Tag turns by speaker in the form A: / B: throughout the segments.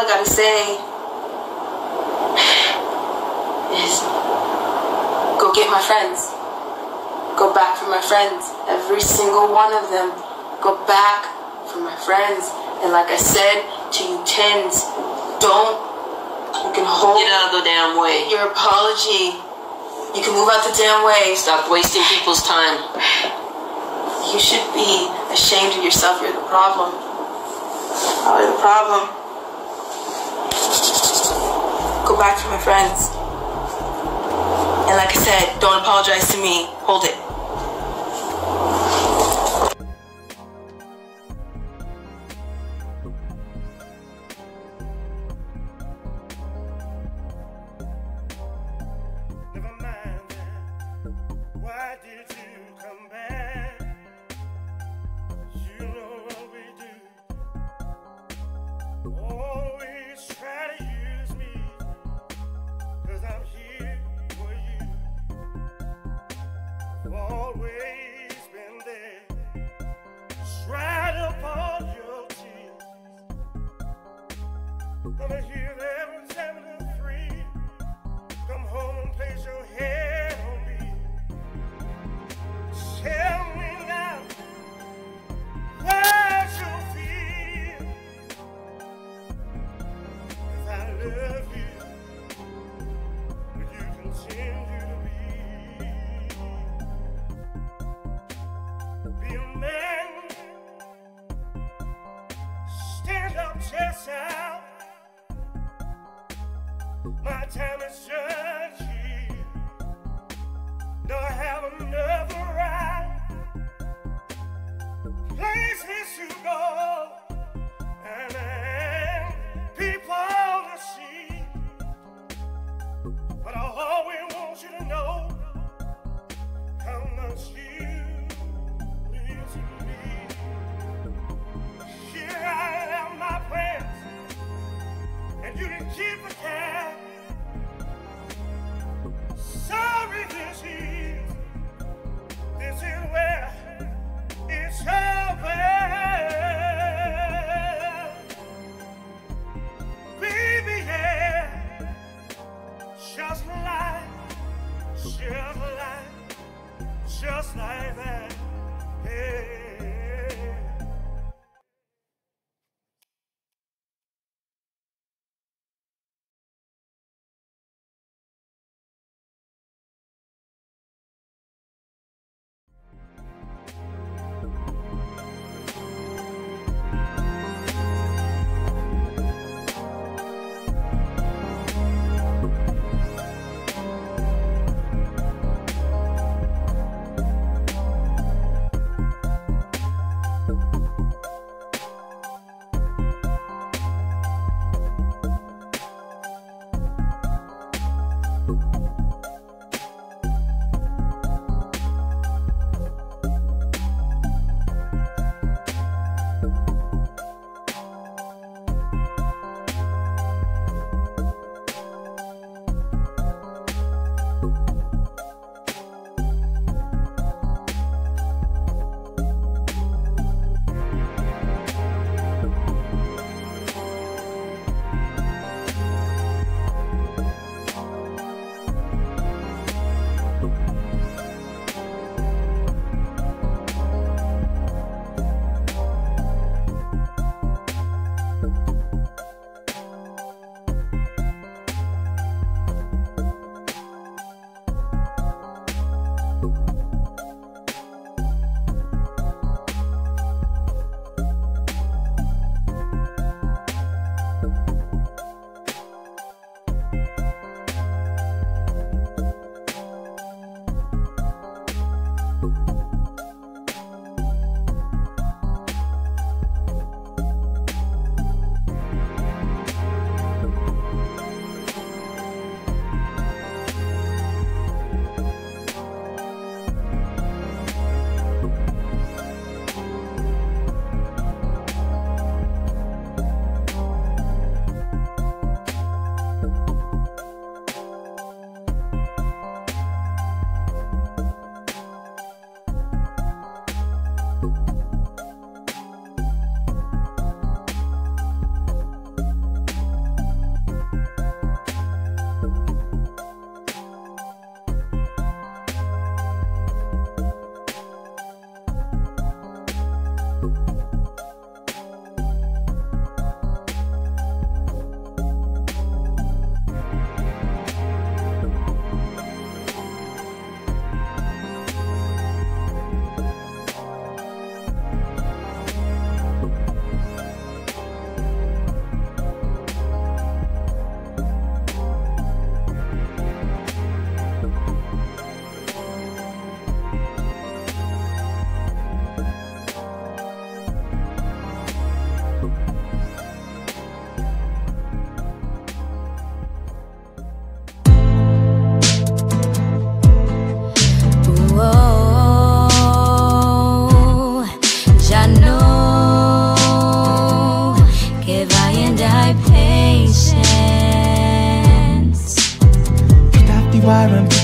A: I gotta say is go get my friends. Go back for my friends. Every single one of them. Go back for my friends. And like I said to you tens, don't you can hold
B: Get out of the damn way.
A: your apology. You can move out the damn way.
B: Stop wasting people's time.
A: You should be ashamed of yourself. You're the problem. Probably the problem. Back for my friends. And like I said, don't apologize to me. Hold it.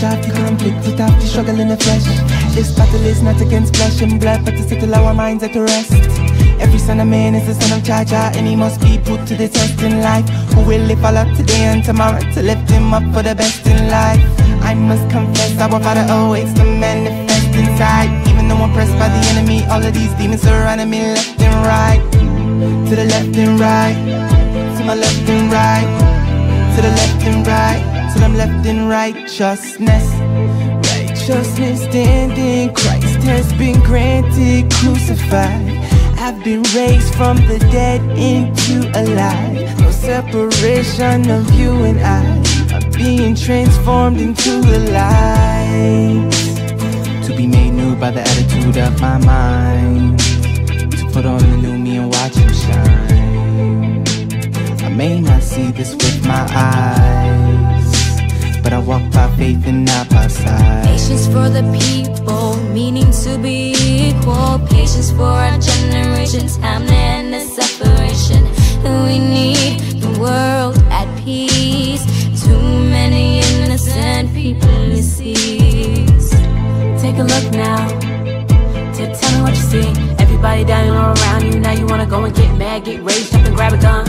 C: The
D: conflict, off the struggle in the flesh. This battle is not against flesh and blood, but to settle our minds at rest. Every son of man is the son of Jaja, and he must be put to the test in life. Who will live all up today and tomorrow to lift him up for the best in life? I must confess, our Father always the manifest inside. Even though I'm pressed by the enemy, all of these demons surrounding me left and right. To the left and right, to my left and right, to the left and right, to them left and righteousness. Righteousness standing, Christ has been granted, crucified. I've been raised from the dead into alive. No separation of you and I. I'm being transformed into the light. To be made new by the attitude of my mind. To put on the new me and watch him shine. I may not see this with my eyes. Faith and not by.
E: Patience for the people, meaning to be equal. Patience for our generation, time to end the separation. We need the world at peace. Too many innocent people deceased.
F: Take a look now. Tell me what you see. Everybody dying all around you. Now you wanna go and get mad, get raged up and grab a gun.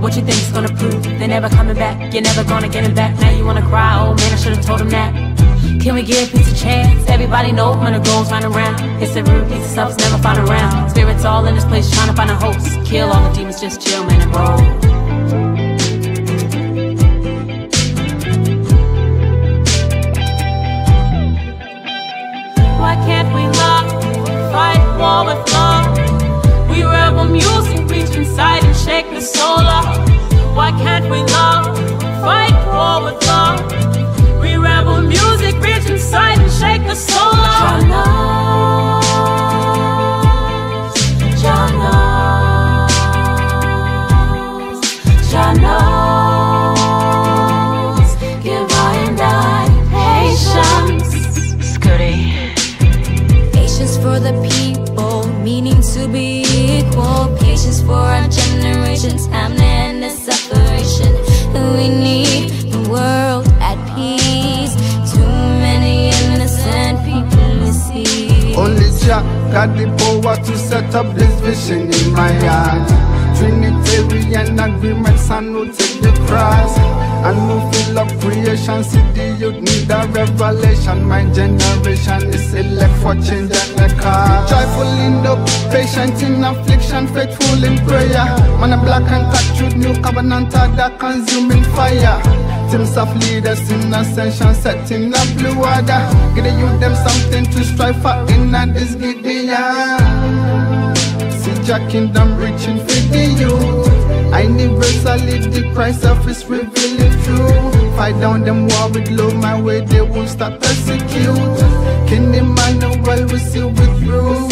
F: What you think it's gonna prove? They're never coming back. You're never gonna get it back. Now you wanna cry. Oh man, I should've told him that. Can we give peace a chance? Everybody know when the goals run around. It's a real piece of stuff's never found around. Spirits all in this place trying to find a host. Kill all the demons, just chill, man, and roll. War with love. We rebel music, reach inside and shake the soul up. Why can't we love? Fight war with love. We rebel music, reach inside and shake the soul up.
G: Only got the power to set up this vision in my heart. Trinitarian agreements and no take the cross. And no feel of creation, see the youth need a revelation. My generation is elect for change and the cause. Joyful in the patient in affliction, faithful in prayer. Man a black and truth, new covenant the consuming fire. Teams of leaders in ascension, setting up blue water. Give the youth them something to strive for in this Gideon. See Jah kingdom reaching for the youth. I universally the Christ of His revealing truth. Fight down them war with love, my way they won't stop persecute. King Emmanuel we see with through.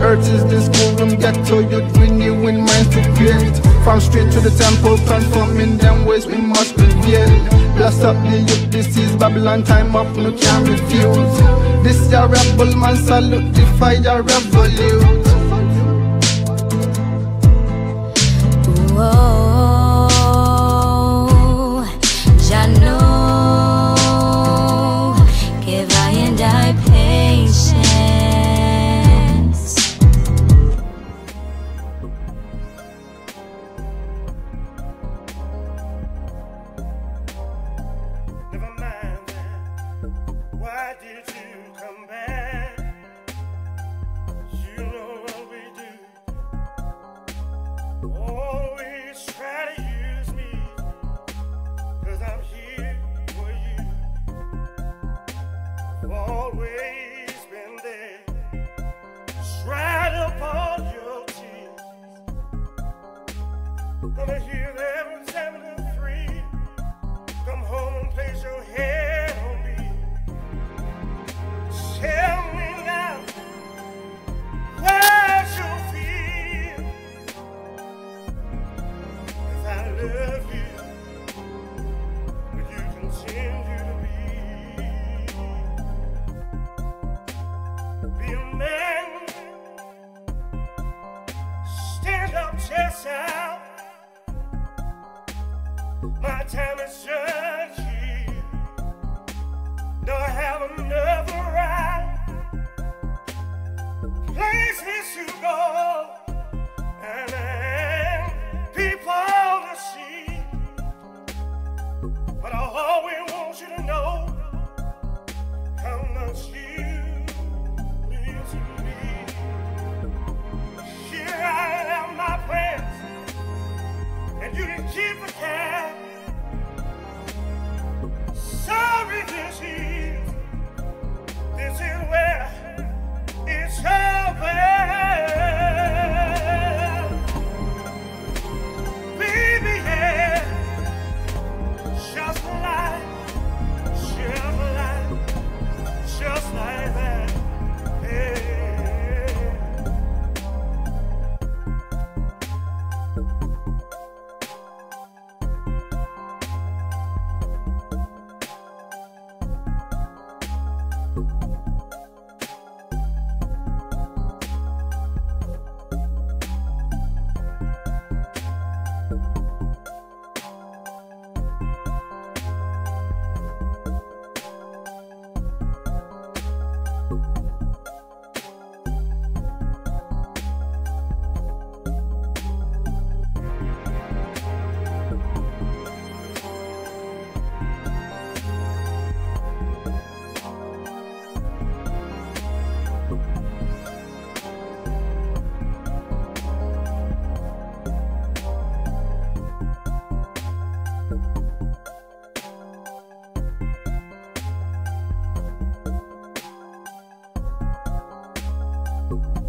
G: Earth is the schoolroom, ghetto youth renewing minds to create. From street to the temple, transforming them ways we must reveal. Bless up the youth, this is Babylon time up, no can refuse. This your rebel man, salute the fire revolute.
E: Whoa,
C: do. You,
A: keep a tab. Sorry, this is. Música